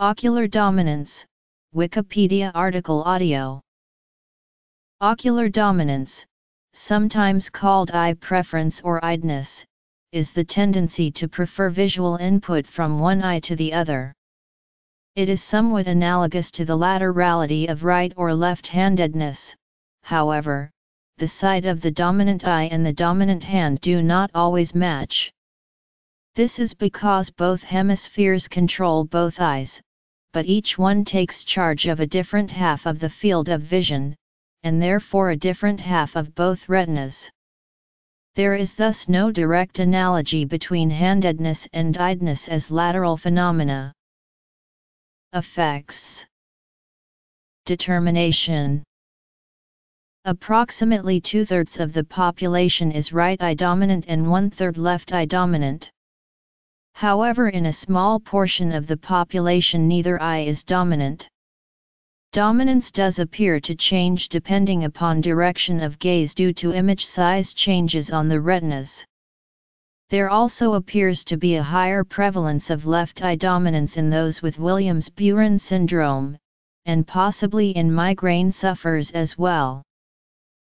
Ocular dominance, Wikipedia article audio. Ocular dominance, sometimes called eye preference or eyedness, is the tendency to prefer visual input from one eye to the other. It is somewhat analogous to the laterality of right or left-handedness, however, the side of the dominant eye and the dominant hand do not always match. This is because both hemispheres control both eyes, but each one takes charge of a different half of the field of vision, and therefore a different half of both retinas. There is thus no direct analogy between handedness and eyedness as lateral phenomena. Effects Determination Approximately two-thirds of the population is right eye dominant and one-third left eye dominant. However in a small portion of the population neither eye is dominant. Dominance does appear to change depending upon direction of gaze due to image size changes on the retinas. There also appears to be a higher prevalence of left eye dominance in those with Williams-Beuren syndrome, and possibly in migraine sufferers as well.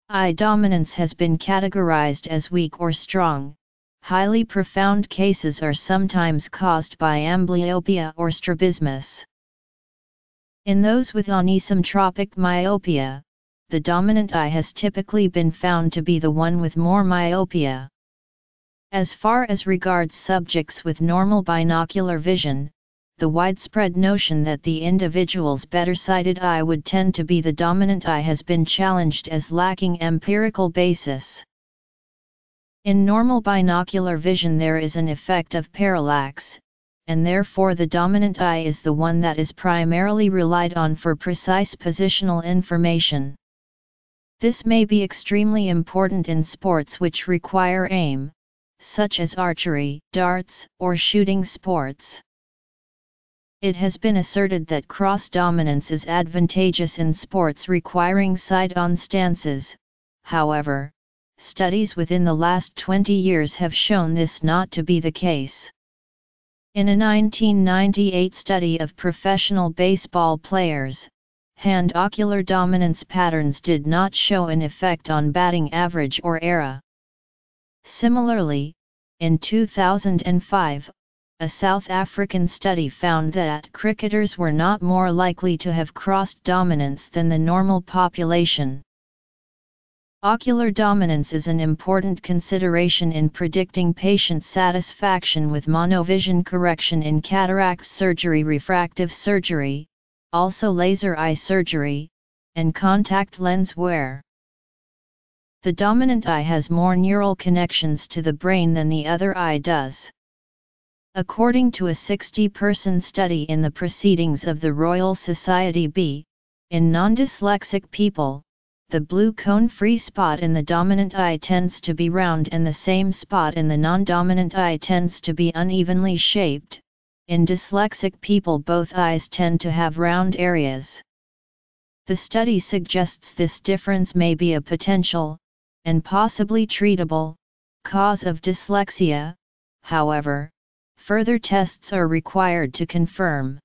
Eye dominance has been categorized as weak or strong, Highly profound cases are sometimes caused by amblyopia or strabismus. In those with anisometropic myopia, the dominant eye has typically been found to be the one with more myopia. As far as regards subjects with normal binocular vision, the widespread notion that the individual's better-sighted eye would tend to be the dominant eye has been challenged as lacking empirical basis. In normal binocular vision there is an effect of parallax, and therefore the dominant eye is the one that is primarily relied on for precise positional information. This may be extremely important in sports which require aim, such as archery, darts, or shooting sports. It has been asserted that cross dominance is advantageous in sports requiring side-on stances, however, studies within the last 20 years have shown this not to be the case. In a 1998 study of professional baseball players, hand ocular dominance patterns did not show an effect on batting average or ERA. Similarly, in 2005, a South African study found that cricketers were not more likely to have crossed dominance than the normal population. Ocular dominance is an important consideration in predicting patient satisfaction with monovision correction in cataract surgery refractive surgery, also laser eye surgery, and contact lens wear. The dominant eye has more neural connections to the brain than the other eye does. According to a 60-person study in the Proceedings of the Royal Society B, in non-dyslexic people, the blue cone-free spot in the dominant eye tends to be round and the same spot in the non-dominant eye tends to be unevenly shaped. In dyslexic people both eyes tend to have round areas. The study suggests this difference may be a potential, and possibly treatable, cause of dyslexia, however, further tests are required to confirm.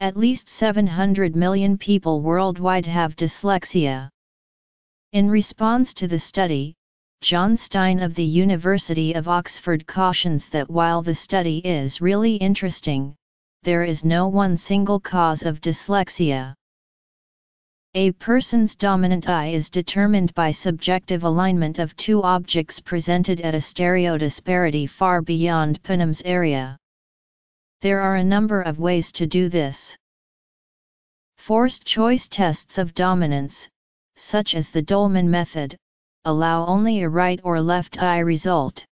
At least 700 million people worldwide have dyslexia. In response to the study, John Stein of the University of Oxford cautions that while the study is really interesting, there is no one single cause of dyslexia. A person's dominant eye is determined by subjective alignment of two objects presented at a stereodisparity far beyond Panum's area. There are a number of ways to do this. Forced choice tests of dominance, such as the Dolman method, allow only a right or left eye result.